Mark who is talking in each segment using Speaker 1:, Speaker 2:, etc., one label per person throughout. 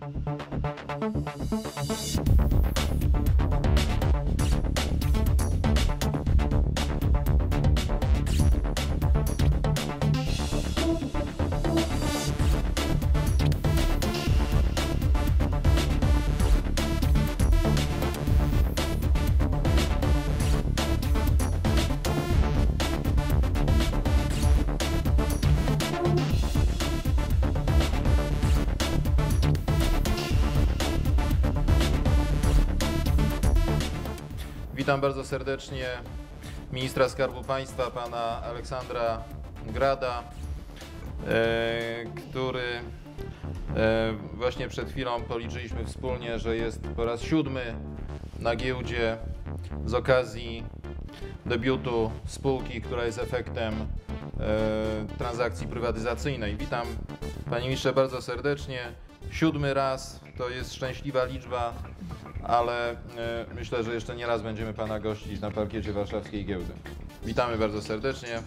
Speaker 1: Thank you. Witam bardzo serdecznie ministra Skarbu Państwa, pana Aleksandra Grada, e, który e, właśnie przed chwilą policzyliśmy wspólnie, że jest po raz siódmy na giełdzie z okazji debiutu spółki, która jest efektem e, transakcji prywatyzacyjnej. Witam panie ministrze bardzo serdecznie. Siódmy raz to jest szczęśliwa liczba ale e, myślę, że jeszcze nie raz będziemy Pana gościć na parkiecie warszawskiej giełdy. Witamy bardzo serdecznie.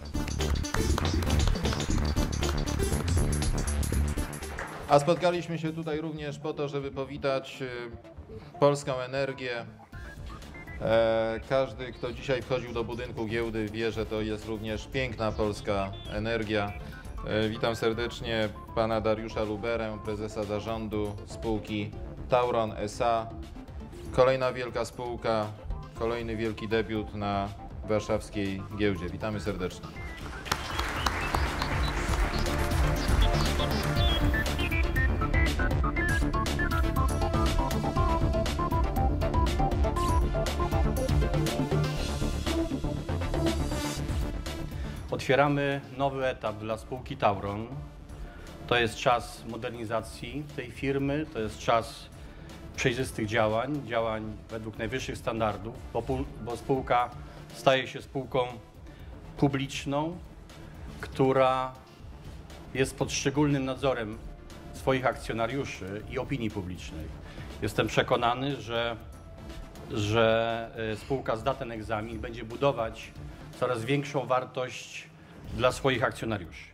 Speaker 1: A spotkaliśmy się tutaj również po to, żeby powitać e, polską energię. E, Każdy, kto dzisiaj wchodził do budynku giełdy, wie, że to jest również piękna polska energia. E, Witam serdecznie pana Dariusza Luberę, prezesa zarządu spółki Tauron SA. Kolejna wielka spółka, kolejny wielki debiut na warszawskiej giełdzie. Witamy serdecznie.
Speaker 2: Otwieramy nowy etap dla spółki Tauron. To jest czas modernizacji tej firmy, to jest czas przejrzystych działań, działań według najwyższych standardów, bo, bo spółka staje się spółką publiczną, która jest pod szczególnym nadzorem swoich akcjonariuszy i opinii publicznej. Jestem przekonany, że, że e, spółka zda ten egzamin, będzie budować coraz większą wartość dla swoich akcjonariuszy.